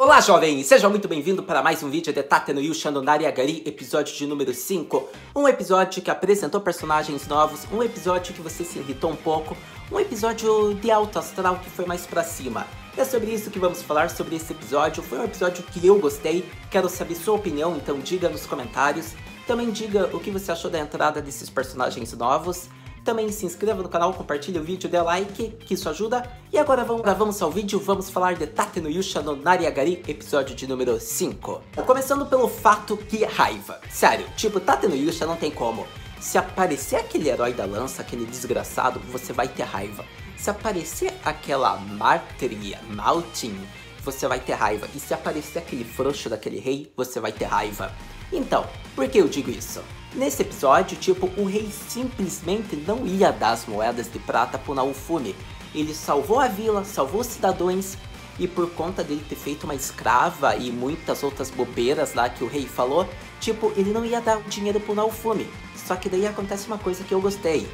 Olá, jovem! Seja muito bem-vindo para mais um vídeo de Yusha no Nariagari, episódio de número 5. Um episódio que apresentou personagens novos, um episódio que você se irritou um pouco, um episódio de alto astral que foi mais pra cima. É sobre isso que vamos falar sobre esse episódio. Foi um episódio que eu gostei, quero saber sua opinião, então diga nos comentários. Também diga o que você achou da entrada desses personagens novos. Também se inscreva no canal, compartilhe o vídeo, dê like, que isso ajuda. E agora vamos, vamos ao vídeo, vamos falar de Tate no Yusha no Nariagari, episódio de número 5. Começando pelo fato que raiva. Sério, tipo, Tate no Yusha não tem como. Se aparecer aquele herói da lança, aquele desgraçado, você vai ter raiva. Se aparecer aquela Martria, Maltin, você vai ter raiva. E se aparecer aquele frouxo daquele rei, você vai ter raiva. Então, por que eu digo isso? Nesse episódio, tipo, o rei simplesmente não ia dar as moedas de prata pro Naofumi. Ele salvou a vila, salvou os cidadãos, e por conta dele ter feito uma escrava e muitas outras bobeiras lá que o rei falou, tipo, ele não ia dar o dinheiro pro Naofumi. Só que daí acontece uma coisa que eu gostei.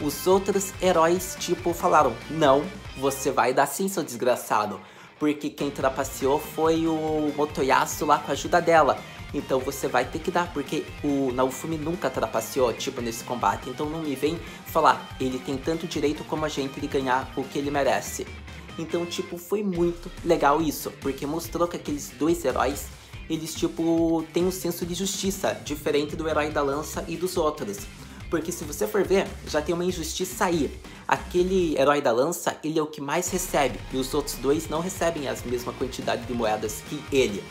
Os outros heróis, tipo, falaram, não, você vai dar sim, seu desgraçado. Porque quem trapaceou foi o Motoyasu lá com a ajuda dela. Então você vai ter que dar, porque o Naofumi nunca trapaceou, tipo, nesse combate. Então não me vem falar, ele tem tanto direito como a gente de ganhar o que ele merece. Então, tipo, foi muito legal isso, porque mostrou que aqueles dois heróis, eles, tipo, têm um senso de justiça, diferente do herói da lança e dos outros. Porque se você for ver, já tem uma injustiça aí. Aquele herói da lança, ele é o que mais recebe, e os outros dois não recebem a mesma quantidade de moedas que ele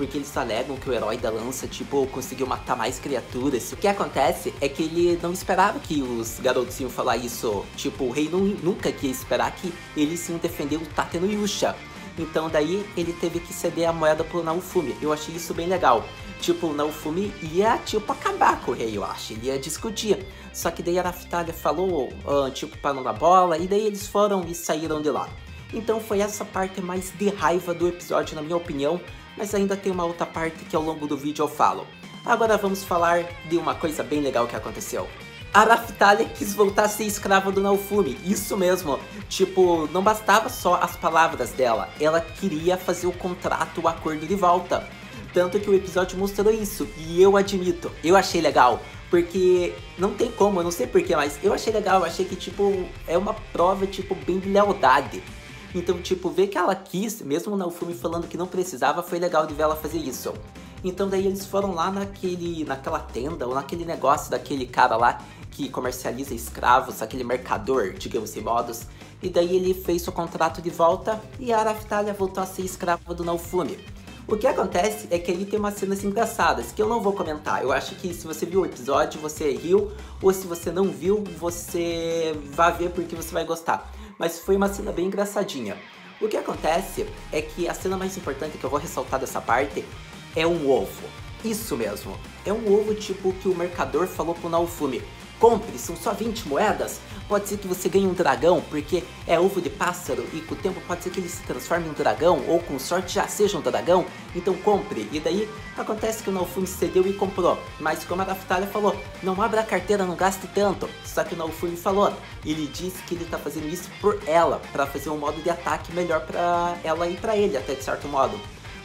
porque eles alegam que o herói da lança, tipo, conseguiu matar mais criaturas. O que acontece é que ele não esperava que os garotos iam falar isso. Tipo, o rei não, nunca ia esperar que eles iam defender o Tate Yusha. Então daí ele teve que ceder a moeda pro Naofumi. Eu achei isso bem legal. Tipo, o Naofumi ia, tipo, acabar com o rei, eu acho. Ele ia discutir. Só que daí a Raftalia falou, uh, tipo, parou na bola. E daí eles foram e saíram de lá. Então foi essa parte mais de raiva do episódio, na minha opinião mas ainda tem uma outra parte que ao longo do vídeo eu falo. Agora vamos falar de uma coisa bem legal que aconteceu. A Raftalia quis voltar a ser escrava do Naofumi, isso mesmo. Tipo, não bastava só as palavras dela, ela queria fazer o contrato, o acordo de volta. Tanto que o episódio mostrou isso, e eu admito, eu achei legal. Porque não tem como, eu não sei porquê, mas eu achei legal, eu achei que, tipo, é uma prova, tipo, bem de lealdade. Então, tipo, ver que ela quis, mesmo no filme falando que não precisava, foi legal de ver ela fazer isso. Então daí eles foram lá naquele, naquela tenda, ou naquele negócio daquele cara lá que comercializa escravos, aquele mercador, digamos em modos. E daí ele fez o contrato de volta e a Araftalia voltou a ser escrava do Naofumi. O que acontece é que ali tem umas cenas engraçadas que eu não vou comentar. Eu acho que se você viu o episódio, você riu, ou se você não viu, você vai ver porque você vai gostar mas foi uma cena bem engraçadinha. O que acontece é que a cena mais importante que eu vou ressaltar dessa parte é um ovo. Isso mesmo, é um ovo tipo que o mercador falou pro Naofumi. Compre, são só 20 moedas. Pode ser que você ganhe um dragão, porque é ovo de pássaro e com o tempo pode ser que ele se transforme em um dragão, ou com sorte já seja um dragão. Então compre. E daí acontece que o Naofumi cedeu e comprou. Mas como a Raftalia falou, não abra a carteira, não gaste tanto. Só que o Naofumi falou, ele disse que ele tá fazendo isso por ela, para fazer um modo de ataque melhor para ela e para ele, até de certo modo.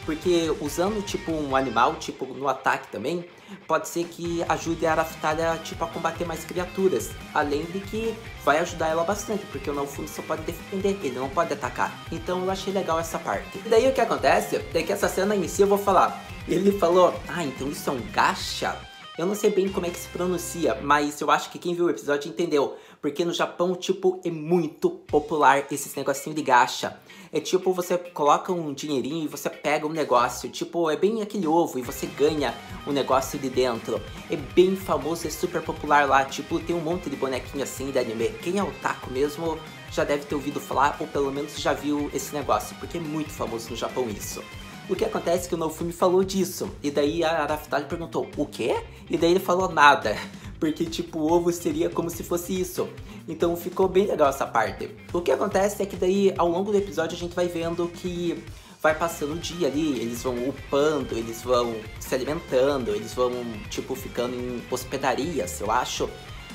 Porque usando tipo um animal, tipo no ataque também, pode ser que ajude a Araftalha tipo a combater mais criaturas. Além de que vai ajudar ela bastante, porque o Naofumi só pode defender, ele não pode atacar. Então eu achei legal essa parte. E daí o que acontece é que essa cena em si eu vou falar. Ele falou, ah, então isso é um gacha? Eu não sei bem como é que se pronuncia, mas eu acho que quem viu o episódio entendeu. Porque no Japão, tipo, é muito popular esses negocinho de gacha. É tipo, você coloca um dinheirinho e você pega um negócio. Tipo, é bem aquele ovo e você ganha o um negócio de dentro. É bem famoso, é super popular lá. Tipo, tem um monte de bonequinho assim de anime. Quem é o taco mesmo já deve ter ouvido falar ou pelo menos já viu esse negócio. Porque é muito famoso no Japão isso. O que acontece é que o Nofumi falou disso. E daí a Arafitali perguntou, o quê? E daí ele falou nada porque tipo o ovo seria como se fosse isso. Então ficou bem legal essa parte. O que acontece é que daí ao longo do episódio a gente vai vendo que vai passando o dia ali, eles vão upando, eles vão se alimentando, eles vão tipo ficando em hospedarias, eu acho.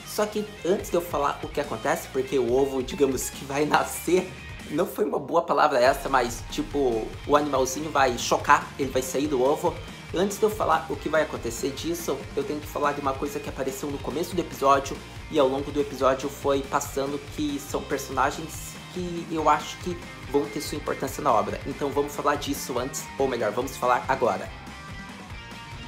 Só que antes de eu falar o que acontece, porque o ovo, digamos que vai nascer não foi uma boa palavra essa, mas tipo, o animalzinho vai chocar, ele vai sair do ovo. Antes de eu falar o que vai acontecer disso, eu tenho que falar de uma coisa que apareceu no começo do episódio e ao longo do episódio foi passando que são personagens que eu acho que vão ter sua importância na obra. Então vamos falar disso antes, ou melhor, vamos falar agora.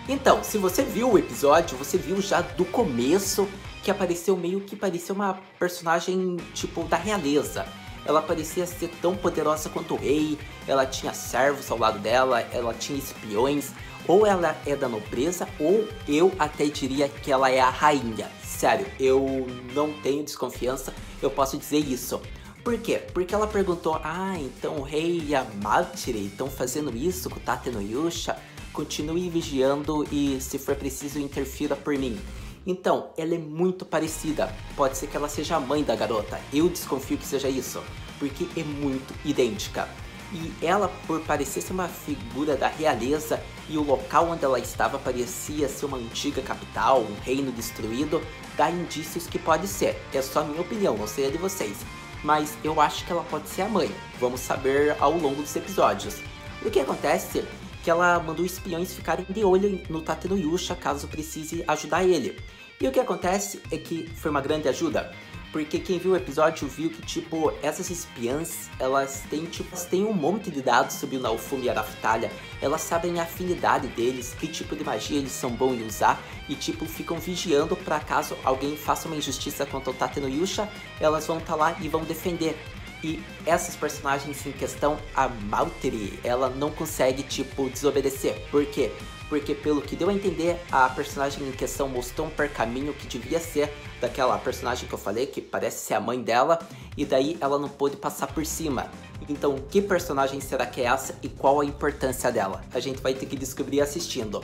Então, se você viu o episódio, você viu já do começo que apareceu meio que parecia uma personagem tipo da realeza. Ela parecia ser tão poderosa quanto o rei, ela tinha servos ao lado dela, ela tinha espiões, ou ela é da nobreza, ou eu até diria que ela é a rainha. Sério, eu não tenho desconfiança, eu posso dizer isso. Por quê? Porque ela perguntou: Ah, então o rei e a Maltiri estão fazendo isso com o Tate no Yusha? Continue vigiando e, se for preciso, interfira por mim. Então, ela é muito parecida. Pode ser que ela seja a mãe da garota. Eu desconfio que seja isso, porque é muito idêntica. E ela, por parecer ser uma figura da realeza e o local onde ela estava parecia ser uma antiga capital, um reino destruído, dá indícios que pode ser. É só minha opinião, não sei a de vocês mas eu acho que ela pode ser a mãe. Vamos saber ao longo dos episódios. O que acontece que ela mandou espiões ficarem de olho no Tateno Yusha caso precise ajudar ele. E o que acontece é que foi uma grande ajuda. Porque quem viu o episódio viu que, tipo, essas espiãs, elas têm, tipo, elas têm um monte de dados sobre o Naofumi e a Raftalha. Elas sabem a afinidade deles, que tipo de magia eles são bons em usar. E, tipo, ficam vigiando para caso alguém faça uma injustiça contra o Tate no Yusha, elas vão estar tá lá e vão defender. E essas personagens em questão, a Malteri, ela não consegue, tipo, desobedecer. Por quê? Porque pelo que deu a entender, a personagem em questão mostrou um percaminho que devia ser daquela personagem que eu falei, que parece ser a mãe dela, e daí ela não pôde passar por cima. Então, que personagem será que é essa e qual a importância dela? A gente vai ter que descobrir assistindo.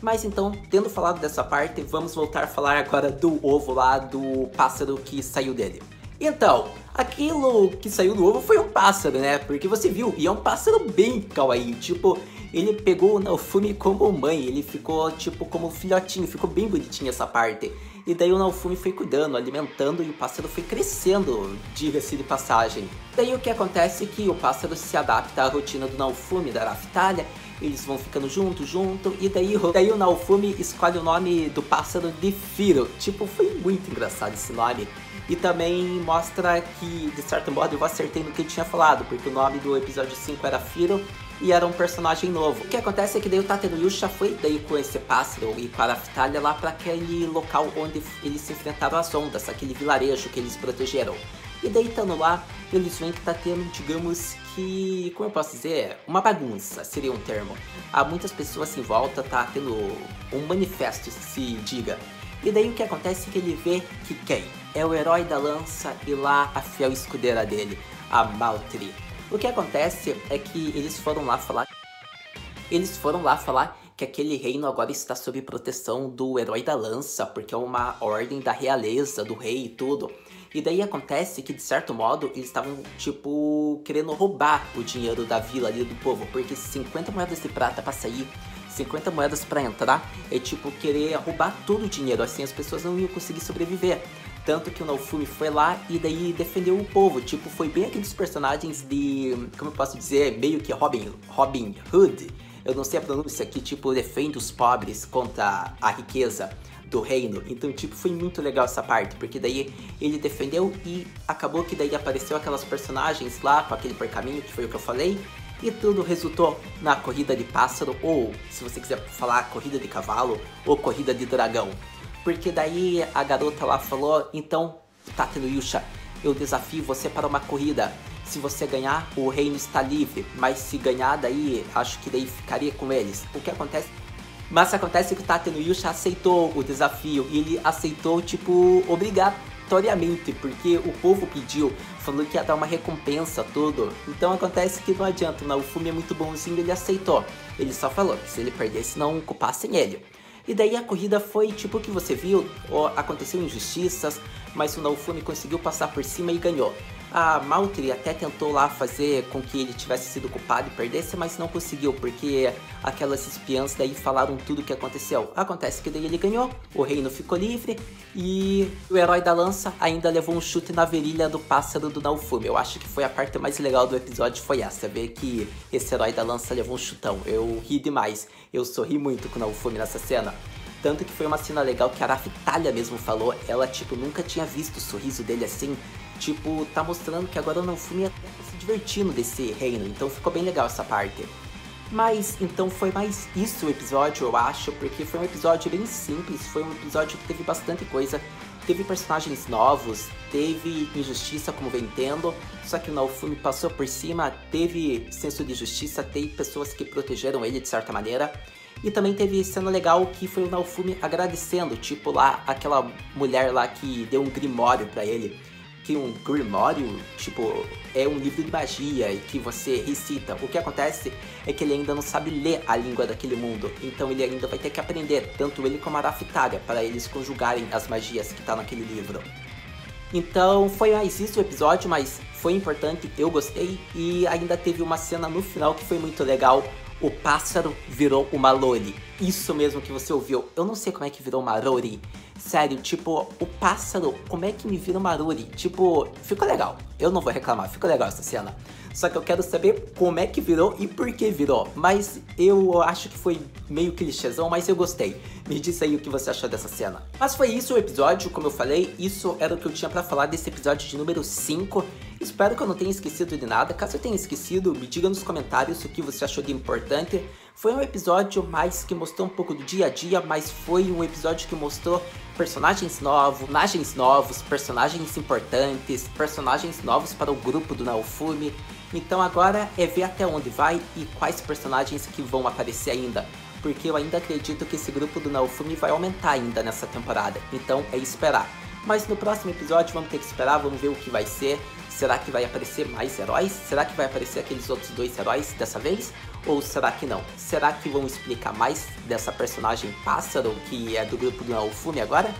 Mas então, tendo falado dessa parte, vamos voltar a falar agora do ovo lá, do pássaro que saiu dele. Então, aquilo que saiu do ovo foi um pássaro, né? Porque você viu, e é um pássaro bem kawaii, tipo, ele pegou o Naofumi como mãe, ele ficou tipo como filhotinho, ficou bem bonitinho essa parte. E daí o Naofumi foi cuidando, alimentando e o pássaro foi crescendo, diga-se de passagem. Daí o que acontece é que o pássaro se adapta à rotina do Naofumi, da Raftalha, eles vão ficando junto, junto, e daí, daí o Naofumi escolhe o nome do pássaro de Firo. Tipo, foi muito engraçado esse nome. E também mostra que, de certo modo, eu acertei no que tinha falado, porque o nome do episódio 5 era Firo e era um personagem novo. O que acontece é que daí o Tateru Yusha foi daí com esse pássaro e com a Raftalha lá para aquele local onde eles se enfrentaram às ondas, aquele vilarejo que eles protegeram. E daí estando lá, eles veem que tá tendo, digamos que, como eu posso dizer, uma bagunça, seria um termo. Há muitas pessoas em volta, tá tendo um manifesto, se diga. E daí o que acontece é que ele vê que quem? É o herói da lança e lá a fiel escudeira dele, a Maltri. O que acontece é que eles foram lá falar. Eles foram lá falar que aquele reino agora está sob proteção do herói da lança, porque é uma ordem da realeza, do rei e tudo. E daí acontece que, de certo modo, eles estavam, tipo, querendo roubar o dinheiro da vila ali do povo, porque 50 moedas de prata para sair 50 moedas para entrar é tipo querer roubar todo o dinheiro, assim as pessoas não iam conseguir sobreviver. Tanto que o Naofumi foi lá e daí defendeu o povo. Tipo, foi bem aqueles personagens de. Como eu posso dizer? Meio que Robin, Robin Hood. Eu não sei a pronúncia, que tipo defende os pobres contra a riqueza do reino. Então, tipo, foi muito legal essa parte, porque daí ele defendeu e acabou que daí apareceu aquelas personagens lá com aquele percaminho, que foi o que eu falei, e tudo resultou na corrida de pássaro, ou se você quiser falar corrida de cavalo, ou corrida de dragão. Porque daí a garota lá falou, então, Tate Yusha, eu desafio você para uma corrida. Se você ganhar, o reino está livre, mas se ganhar, daí acho que daí ficaria com eles. O que acontece mas acontece que o Tate Yusha aceitou o desafio e ele aceitou, tipo, obrigatoriamente, porque o povo pediu, falou que ia dar uma recompensa, tudo. Então acontece que não adianta, não, o Fumi é muito bonzinho, ele aceitou. Ele só falou que se ele perdesse, não culpassem ele. E daí a corrida foi tipo o que você viu, aconteceu injustiças, mas o Naofumi conseguiu passar por cima e ganhou. A Maltri até tentou lá fazer com que ele tivesse sido culpado e perdesse, mas não conseguiu, porque aquelas espiãs daí falaram tudo o que aconteceu. Acontece que daí ele ganhou, o reino ficou livre e o herói da lança ainda levou um chute na virilha do pássaro do Naofumi. Eu acho que foi a parte mais legal do episódio, foi essa, ver que esse herói da lança levou um chutão. Eu ri demais, eu sorri muito com o Naofumi nessa cena. Tanto que foi uma cena legal que a Raftalha mesmo falou, ela tipo nunca tinha visto o sorriso dele assim, tipo, tá mostrando que agora o Naofumi até tá se divertindo desse reino, então ficou bem legal essa parte. Mas então foi mais isso o episódio, eu acho, porque foi um episódio bem simples, foi um episódio que teve bastante coisa. Teve personagens novos, teve injustiça, como vem tendo, só que o Naofumi passou por cima, teve senso de justiça, teve pessoas que protegeram ele de certa maneira. E também teve cena legal que foi o Naofumi agradecendo, tipo lá aquela mulher lá que deu um grimório para ele que um Grimório, tipo, é um livro de magia e que você recita. O que acontece é que ele ainda não sabe ler a língua daquele mundo, então ele ainda vai ter que aprender, tanto ele como a Raftária, para eles conjugarem as magias que tá naquele livro. Então foi mais isso o episódio, mas foi importante, eu gostei e ainda teve uma cena no final que foi muito legal. O pássaro virou uma loli. Isso mesmo que você ouviu. Eu não sei como é que virou uma loli. Sério, tipo, o pássaro, como é que me vira Maruri? Tipo, ficou legal. Eu não vou reclamar, ficou legal essa cena. Só que eu quero saber como é que virou e por que virou. Mas eu acho que foi meio clichêzão, mas eu gostei. Me diz aí o que você achou dessa cena. Mas foi isso o episódio, como eu falei, isso era o que eu tinha para falar desse episódio de número 5. Espero que eu não tenha esquecido de nada. Caso eu tenha esquecido, me diga nos comentários o que você achou de importante. Foi um episódio mais que mostrou um pouco do dia a dia, mas foi um episódio que mostrou personagens novos, personagens novos, personagens importantes, personagens novos para o grupo do Naofumi. Então agora é ver até onde vai e quais personagens que vão aparecer ainda. Porque eu ainda acredito que esse grupo do Naofumi vai aumentar ainda nessa temporada. Então é esperar. Mas no próximo episódio vamos ter que esperar, vamos ver o que vai ser. Será que vai aparecer mais heróis? Será que vai aparecer aqueles outros dois heróis dessa vez? Ou será que não? Será que vão explicar mais dessa personagem pássaro que é do grupo do Naofumi agora?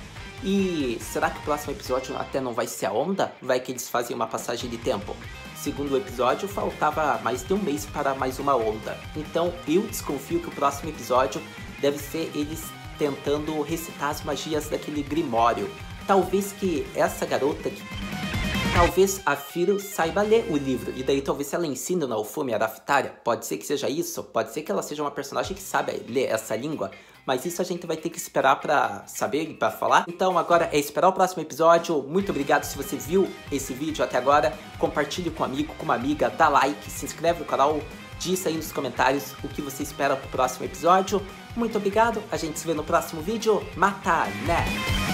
E será que o próximo episódio até não vai ser a onda? Vai que eles fazem uma passagem de tempo? Segundo o episódio, faltava mais de um mês para mais uma onda. Então eu desconfio que o próximo episódio deve ser eles tentando recitar as magias daquele Grimório. Talvez que essa garota que Talvez a Firo saiba ler o livro, e daí talvez ela ensina na Ufumi a pode ser que seja isso, pode ser que ela seja uma personagem que sabe ler essa língua, mas isso a gente vai ter que esperar para saber e para falar. Então agora é esperar o próximo episódio. Muito obrigado se você viu esse vídeo até agora. Compartilhe com um amigo, com uma amiga, dá like, se inscreve no canal, diz aí nos comentários o que você espera pro próximo episódio. Muito obrigado, a gente se vê no próximo vídeo. Mata, né?